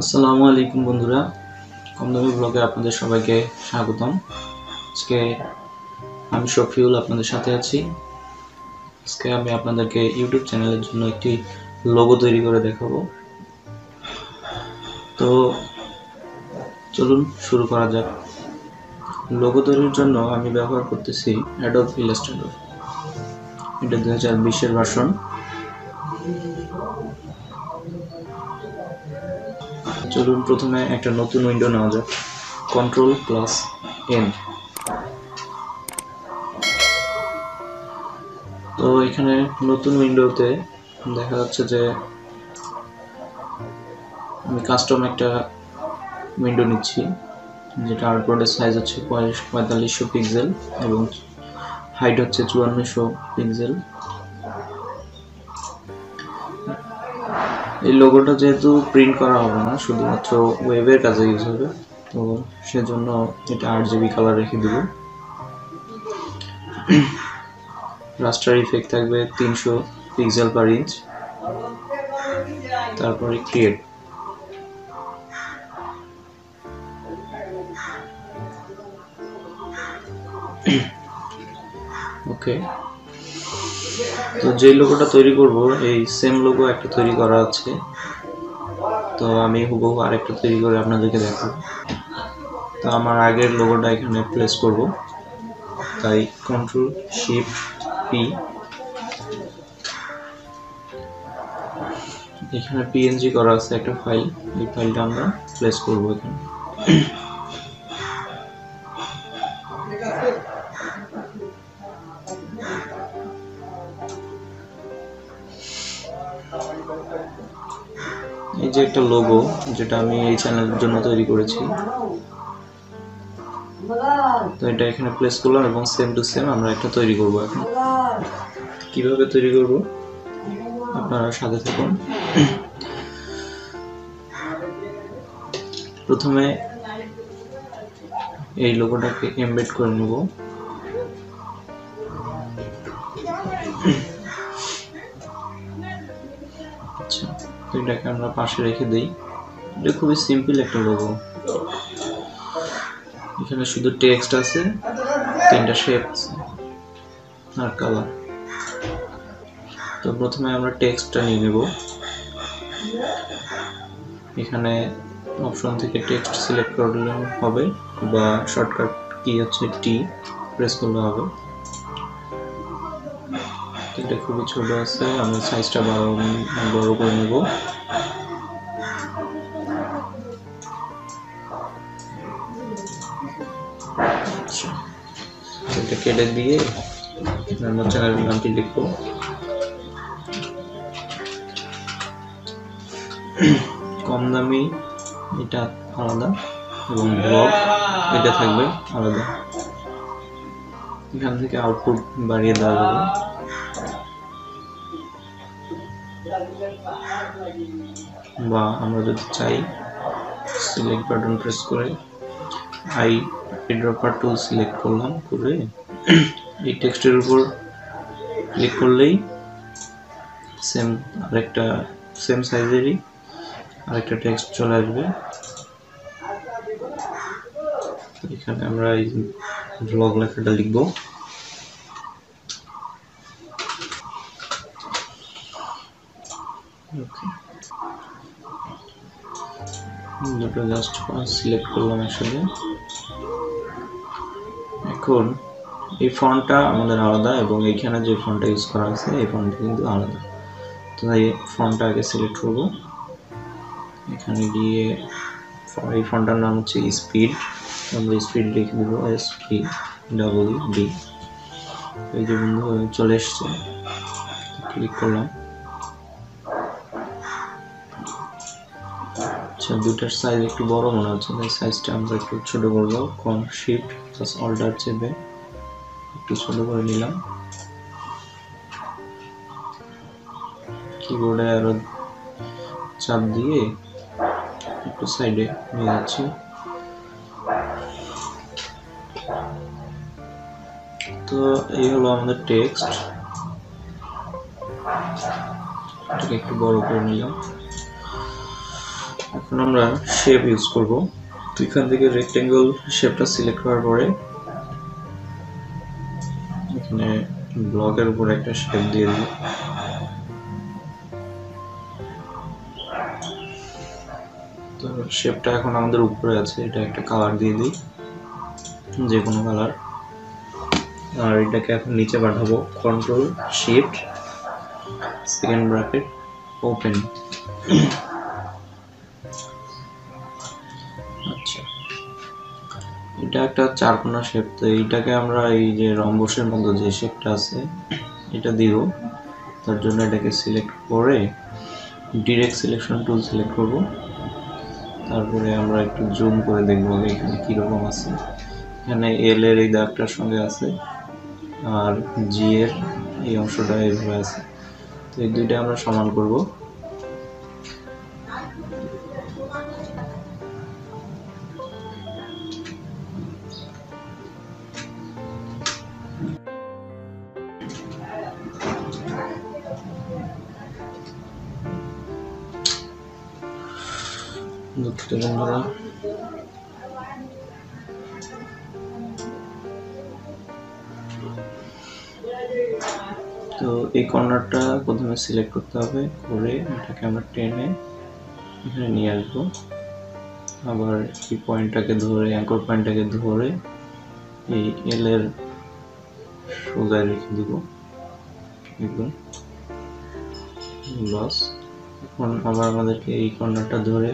আসসালামু আলাইকুম বন্ধুরা। কমদামি ব্লগে আপনাদের সবাইকে স্বাগতম। আজকে আমি শফিউল আপনাদের সাথে আছি। আজকে আমি আপনাদেরকে ইউটিউব চ্যানেলের জন্য একটি লোগো তৈরি করে দেখাবো। তো চলুন শুরু করা যাক। লোগো তৈরির জন্য আমি ব্যবহার করতেছি অ্যাডব ইলাস্ট্রেটর এটা দু হাজার বিশের ভার্সন চলুন প্রথমে একটা নতুন উইন্ডো নেওয়া যাক। কন্ট্রোল প্লাস এন তো এখানে নতুন উইন্ডোতে দেখা যাচ্ছে যে আমি কাস্টম একটা উইন্ডো নিচ্ছি, যেটা আর্টবোর্ডের সাইজ হচ্ছে পঁয়তাল্লিশশো পিক্সেল এবং হাইট হচ্ছে চুয়ান্নশো পিক্সেল এই লোগোটা যেহেতু প্রিন্ট করা হবে না, শুধুমাত্র ওয়েবের কাজে ইউজ হবে, তো সেজন্য এটা আট জিবি কালার রেখে দেব। রাস্টার ইফেক্ট থাকবে তিনশো পিক্সেল পার ইঞ্চ তারপরে ক্রিয়েট ওকে তো যে লোগোটা তৈরি করব, এই সেম লোগো একটা তৈরি করা আছে। তো আমি হুবহু আরেকটা তৈরি করে আপনাদেরকে দেখাবো। তো আমার আগের লোগোটা এখানে প্লেস করব। তাই কন্ট্রোল শিফট পি এখানে পিএনজি করা আছে একটা ফাইল এই ফাইলটা আমরা প্লেস করব এখানে। যে একটা লোগো যেটা আমি এই চ্যানেলের জন্য তৈরি করেছি। তো এটা এখানে প্লেস করলাম এবং সেম টু সেম আমরা একটা তৈরি করব এখন। কীভাবে তৈরি করব? আপনারা সাথে থাকুন। প্রথমে এই লোগোটাকে এমবেড করে নেব। এটাকে আমরা পাশে রেখে দিই। এটা খুবই সিম্পল একটা লোগো এখানে শুধু টেক্সট আছে, তিনটা শেপ আছে, আর কালার তো প্রথমে আমরা টেক্সটটা নিয়ে নেব। এখানে অপশন থেকে টেক্সট সিলেক্ট করলে হবে, বা শর্টকাট কি হচ্ছে টি প্রেস করলে হবে। এটা খুবই ছোট আছে, আমি সাইজটা বড় বড় করে নেব। এটা কেটে দিয়ে আমার চ্যানেলের নামটি লিখব। কম দামি, এটা আলাদা এবং ব্লগ এটা থাকবে আলাদা। এখান থেকে আউটপুট বাড়িয়ে দেওয়া যাবে। বা আমরা যদি চাই সিলেক্ট বাটন প্রেস করে আই ড্রপার টুল সিলেক্ট করলাম, করে এই টেক্সটের উপর ক্লিক করলেই সেম আরেকটা সেম সাইজেরই আরেকটা টেক্সট চলে আসবে। এখানে আমরা এই ব্লগ লেখাটা লিখব। দুটো জাস্ট সিলেক্ট করলাম একসাথে। এখন এই ফন্টটা আমাদের আলাদা এবং এইখানে যে ফন্টটা ইউজ করা আছে, এই ফন্টটা কিন্তু আলাদা। তো তাই ফন্টটা আগে সিলেক্ট করব। এখানে গিয়ে এই ফন্টটার নাম হচ্ছে স্পিড আমরা স্পিড লিখে দেবো এস পি ডাবল ডি এই যে বন্ধু, চলে এসছে। ক্লিক করলাম। দুটার সাইজ একটু বড় মনে হচ্ছে, তাই সাইজটা আমরা একটু ছোট করব। কম শিফট প্লাস অল্টার চেপে একটু ছোট করে নিলাম। কিবোর্ডে আরও চাপ দিয়ে একটু সাইডে নিয়ে যাচ্ছি। তো এই হলো আমাদের টেক্সট এটাকে একটু বড় করে নিলাম। এখন আমরা শেপ ইউজ করব। তো এখান থেকে রেক্টেঙ্গল শেপটা সিলেক্ট করার পরে এখানে ব্লকের উপর একটা শেপ দিয়ে দিই তো শেপটা এখন আমাদের উপরে আছে, এটা একটা কালার দিয়ে দিই যে কোনো কালার আর এটাকে এখন নিচে পাঠাবো control shift second bracket open এটা একটা চারকোনা শেপ তো এইটাকে আমরা এই যে রম্বসের মতো যে শেপটা আছে, এটা দিব। তার জন্য এটাকে সিলেক্ট করে ডিরেক্ট সিলেকশন টুল সিলেক্ট করব। তারপরে আমরা একটু জুম করে দেখব এখানে কীরকম আছে। এখানে এল এর এই দাগটার সঙ্গে আছে, আর জি এর এই অংশটা এইভাবে আছে। তো এই দুইটা আমরা সমান করব। দুঃখিত বন্ধুরা। তো এই কর্নারটা প্রথমে সিলেক্ট করতে হবে, করে এটাকে আমরা টেনে এখানে নিয়ে আসব। আবার এই পয়েন্টটাকে ধরে অ্যাঙ্কর পয়েন্টটাকে ধরে এই এল এর সোজায় রেখে দিব। একদম। লস এখন আবার আমাদেরকে এই কর্নারটা ধরে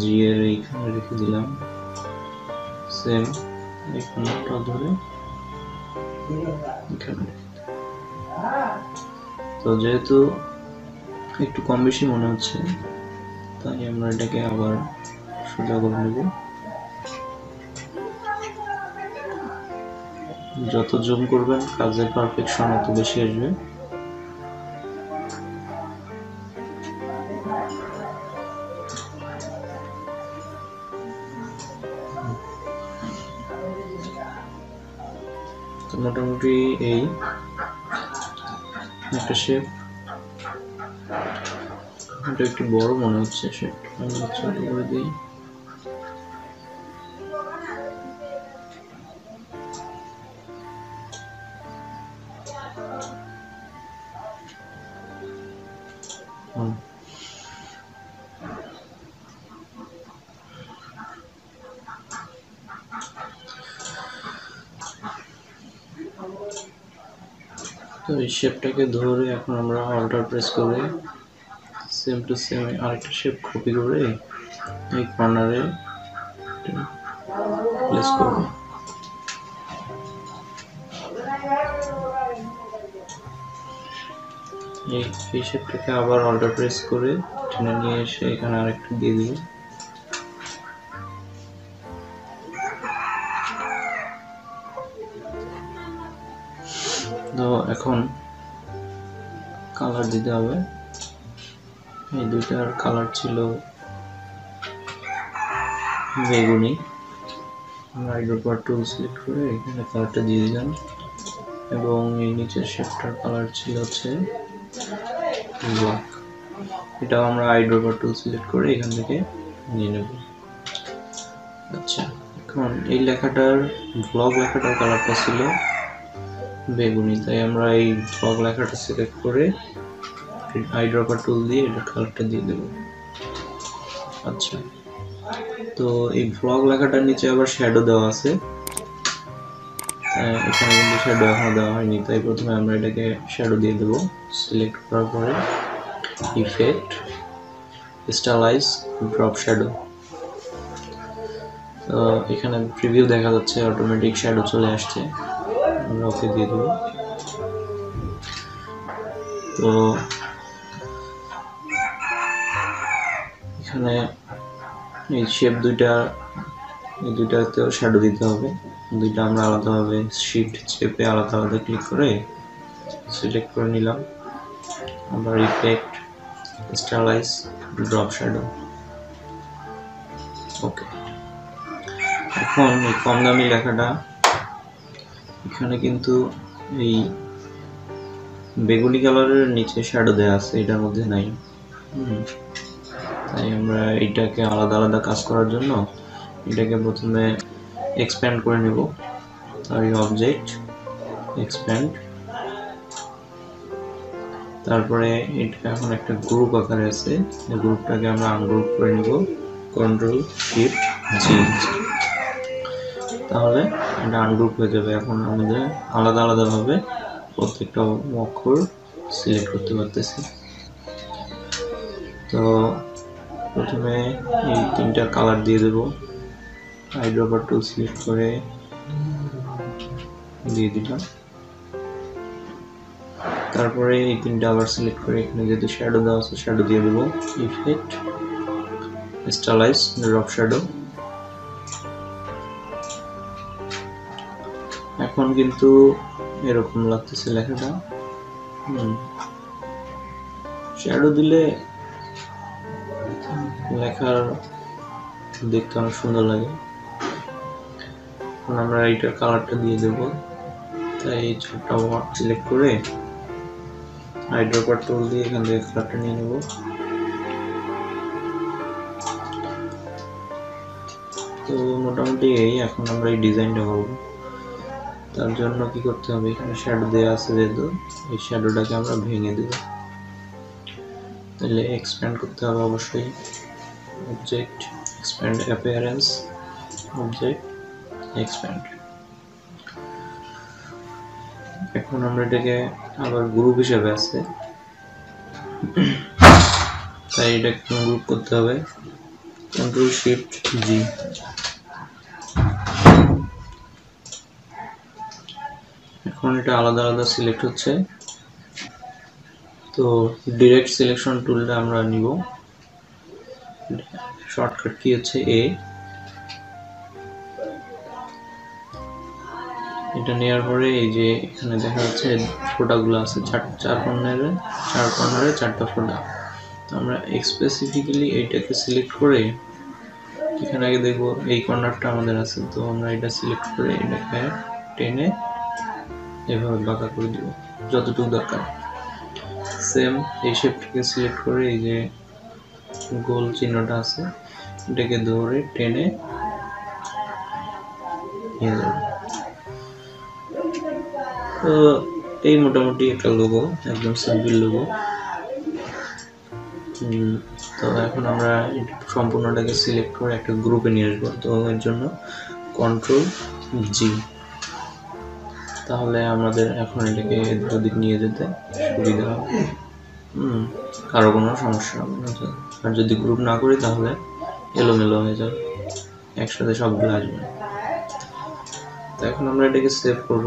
জি এর এইখানে রেখে দিলাম। সেম এই কর্নারটা ধরে তো যেহেতু একটু কম বেশি মনে হচ্ছে, তাই আমরা এটাকে আবার সোজা করে নেব। যত জুম করবেন, কাজের পারফেকশন অত বেশি আসবে। তো মোটামুটি এই। একটা শেপ এটা একটু বড় মনে হচ্ছে শেপ আমি ছোট করে দিই। তো এই শেপটাকে ধরে এখন আমরা অল্টার প্রেস করে সেম টু সেম আরেকটা শেপ কপি করে এই কর্নারে প্লেস করব। এই শেপটাকে আবার অল্টার প্রেস করে টেনে নিয়ে এসে এখানে আরেকটা দিয়ে দিব। তো এখন কালার দিতে হবে। এই দুইটার কালার ছিল বেগুনি। আমরা আইড্রোপার টুল সিলেক্ট করে এখানে কালারটা দিয়ে দিলাম। এবং এই নিচের শেপটার কালার ছিল হচ্ছে ব্ল্যাক এটাও আমরা আইড্রোপার টুল সিলেক্ট করে এখান থেকে নিয়ে নেব। আচ্ছা এখন এই লেখাটার ব্লগ লেখাটার কালারটা ছিল বেগুনি, তাই আমরা এই ব্লগ লেখাটা সিলেক্ট করে আইড্রপার টুল দিয়ে এটা কালারটা দিয়ে দেব। আচ্ছা তো এই ব্লগ লেখাটার নিচে আবার শ্যাডো দেওয়া আছে। এখানে কিন্তু শ্যাডো এখনও দেওয়া হয়নি, তাই প্রথমে আমরা এটাকে শ্যাডো দিয়ে দেবো সিলেক্ট করার পরে। ইফেক্ট স্টাইলাইজ ড্রপ শ্যাডো তো এখানে প্রিভিউ দেখা যাচ্ছে অটোমেটিক শ্যাডো চলে আসছে। আমরা ওকে দিয়ে দেবো। তো এখানে এই শেপ দুইটা, এই দুইটাতেও শ্যাডো দিতে হবে। দুইটা আমরা আলাদাভাবে শিফট চেপে আলাদা আলাদা ক্লিক করে সিলেক্ট করে নিলাম। আবার effect stylize drop shadow okay এখন এই কম দামি লেখাটা এখানে কিন্তু এই বেগুনি কালারের নিচে শ্যাডো দেওয়া আছে এটার মধ্যে নাই। তাই আমরা এটাকে আলাদা আলাদা কাজ করার জন্য এটাকে প্রথমে এক্সপ্যান্ড করে নেব তাই অবজেক্ট এক্সপ্যান্ড তারপরে এটা এখন একটা গ্রুপ আকারে আছে এই গ্রুপটাকে আমরা আনগ্রুপ করে নিব কন্ট্রোল শিফট জি তাহলে এটা আনগ্রুপ হয়ে যাবে। এখন আমাদের আলাদা আলাদাভাবে প্রত্যেকটা অক্ষর সিলেক্ট করতে পারতেছি। তো প্রথমে এই তিনটা কালার দিয়ে দেব। আইড্রপার টুল সিলেক্ট করে দিয়ে দিলাম। তারপরে এই তিনটা আবার সিলেক্ট করে এখানে যেহেতু শ্যাডো দেওয়া আছে শ্যাডো দিয়ে দেবো। ইফেক্ট স্টাইলাইজ ড্রপ শ্যাডো এখন কিন্তু এরকম লাগতেছে লেখাটা। শ্যাডো দিলে লেখার দেখতে অনেক সুন্দর লাগে। এখন আমরা এইটার কালারটা দিয়ে দেব। তাই চারটা ওয়ার্ড সিলেক্ট করে হাইড্রোপার টুল দিয়ে এখান থেকে কালারটা নিয়ে নেব। তো মোটামুটি এই, এখন আমরা এই ডিজাইনটা করব। তার জন্য কি করতে হবে? এখানে শ্যাডো দেওয়া আছে যেহেতু, এই শ্যাডোটাকে আমরা ভেঙে দেব। তাহলে এক্সপ্যান্ড করতে হবে অবশ্যই। Object expand appearance object expand এখন আমরা এটাকে আবার গ্রুপ হিসেবে আছে। তাই এটাকে গ্রুপ করতে হবে। কন্ট্রোল শিফট জি এখন এটা আলাদা আলাদা সিলেক্ট হচ্ছে। তো ডিরেক্ট সিলেকশন টুলটা আমরা নিব। শর্টকাট কি হচ্ছে? এ এটা নেওয়ার পরে এই যে এখানে দেখা যাচ্ছে ফোটাগুলো আছে চার চার কর্নারে চার কর্নারে চারটা ফোটা তো আমরা স্পেসিফিক্যালি এইটাকে সিলেক্ট করে এখানে আগে দেখব, এই কর্নারটা আমাদের আছে। তো আমরা এটা সিলেক্ট করে এটাকে টেনে এভাবে বাঁকা করে দিব, যতটুকু দরকার। সেম এই শেপটাকে সিলেক্ট করে এই যে গোল চিহ্নটা আছে এটাকে ধরে, টেনে নিয়ে তো এই মোটামুটি একটা লোগো একদম সিম্পল লোগো তো এখন আমরা সম্পূর্ণটাকে সিলেক্ট করে একটা গ্রুপে নিয়ে আসব। তো এর জন্য কন্ট্রোল জি তাহলে আমাদের এখন এটাকে দুদিক নিয়ে যেতে সুবিধা হবে। হুম, কারও কোনো সমস্যা হবে না আর যদি গ্রুপ না করি তাহলে এলোমেলো হয়ে যাবে। একসাথে সবগুলো আসবে। তো এখন আমরা এটাকে সেভ করব।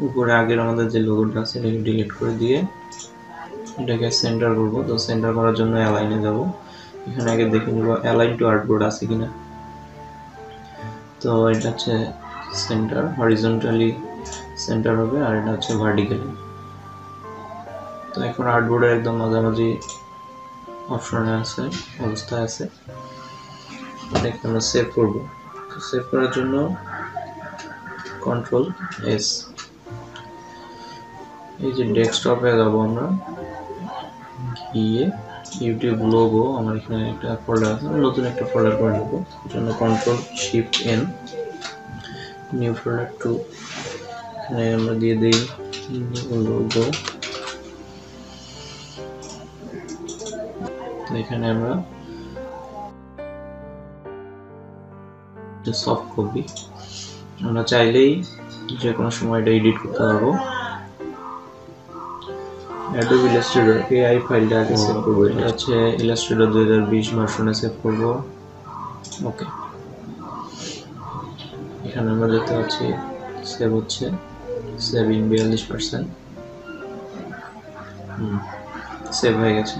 উপরে আগের আমাদের যে লোগোটা আছে, এটাকে ডিলিট করে দিয়ে এটাকে সেন্টার করব। তো সেন্টার করার জন্য অ্যালাইনে যাব। এখানে আগে দেখে নিব অ্যালাইন টু আর্টবোর্ড আছে কিনা। তো এটা হচ্ছে সেন্টার হরিজন্টালি সেন্টার হবে, আর এটা হচ্ছে ভার্টিক্যালি তো এখন আর্টবোর্ডের একদম মাঝামাঝি অপশনে আছে, অবস্থায় আছে। এটাকে আমরা সেভ করব। তো সেভ করার জন্য কন্ট্রোল এস এই যে ডেস্কটপে যাব আমরা, গিয়ে ইউটিউব লোগো আমার এখানে একটা ফোল্ডার আছে, নতুন একটা ফোল্ডার করে নেব জন্য control shift N new folder two এখানে আমরা দিয়ে দিই লোগো এখানে আমরা সফট কপি আমরা চাইলেই যে কোনো সময় এটা এডিট করতে পারব। অ্যাডোব ইলাস্ট্রেটর এআই ফাইলটা আগে সেভ করব। এটা হচ্ছে ইলাস্ট্রেটর দুই হাজার বিশ ভার্সনে সেভ করব। ওকে এখানে আমরা দেখতে পাচ্ছি সেভ হচ্ছে সেভিং বিয়াল্লিশ পার্সেন্ট সেভ হয়ে গেছে।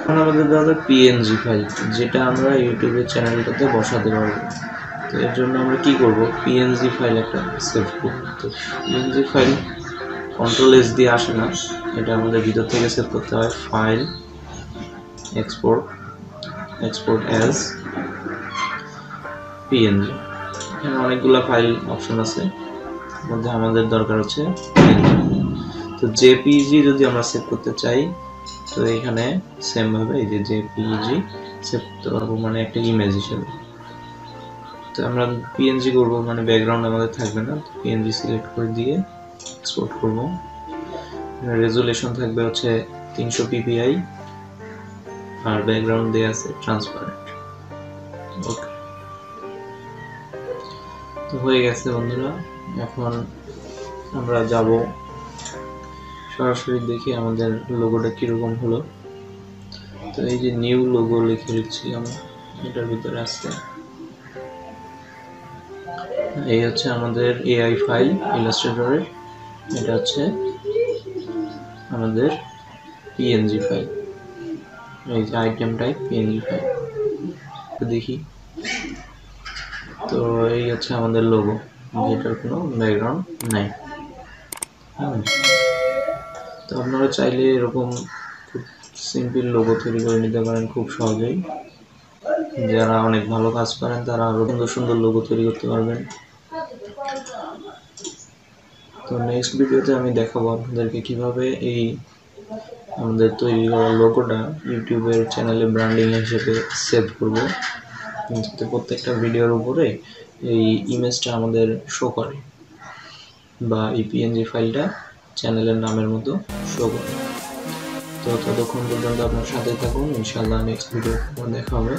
এখন আমাদের দেওয়া পিএনজি ফাইল যেটা আমরা ইউটিউবের চ্যানেলটাতে বসাতে পারব। তো এর জন্য আমরা কি করব? পিএনজি ফাইল একটা সেভ করব। তো পিএনজি ফাইল কন্ট্রোল এস দিয়ে আসে না, এটা আমাদের ভিতর থেকে সেভ করতে হয় file export export as PNG এখানে অনেকগুলো ফাইল অপশন আছে মধ্যে আমাদের দরকার হচ্ছে তো জেপিজি যদি আমরা সেভ করতে চাই, তো এখানে সেম ভাবে এই যে জেপিইজি সেভ করতে পারব মানে একটা ইমেজ হিসেবে। তো আমরা পিএনজি করব মানে ব্যাকগ্রাউন্ড আমাদের থাকবে না পিএনজি সিলেক্ট করে দিয়ে এক্সপোর্ট করব। রেজুলেশন থাকবে হচ্ছে তিনশো পিপিআই আর ব্যাকগ্রাউন্ড দেওয়া আছে ট্রান্সপারেন্ট ওকে তো হয়ে গেছে, বন্ধুরা। এখন আমরা যাব সরাসরি দেখি আমাদের লোগোটা কীরকম হলো। তো এই যে নিউ লোগো লিখে দিচ্ছি আমরা এটার ভিতরে আছে এই হচ্ছে আমাদের এআই ফাইল ইলাস্ট্রেটরের এটা হচ্ছে আমাদের পিএনজি ফাইল এই যে আইটেম টাইপ পিএনজি ফাইল দেখি। তো এই হচ্ছে আমাদের লোগো যেটার কোনো ব্যাকগ্রাউন্ড নাই। হ্যাঁ তো আপনারা চাইলে এরকম খুব সিম্পল লোগো তৈরি করে নিতে পারেন খুব সহজেই। যারা অনেক ভালো কাজ করেন তারা আরও সুন্দর সুন্দর লোগো তৈরি করতে পারবেন। তো নেক্সট ভিডিওতে আমি দেখাবো আপনাদেরকে কীভাবে এই আমাদের তৈরি করা লোগোটা ইউটিউবের চ্যানেলে ব্র্যান্ডিং হিসেবে সেভ করব। প্রত্যেকটা ভিডিওর উপরে এই ইমেজটা আমাদের শো করে বা এই পিএনজি ফাইলটা চ্যানেলের নামের মতো শো করে। তো ততক্ষণ পর্যন্ত আপনার সাথে থাকুন ইনশাল্লাহ নেক্সট ভিডিও দেখা হবে।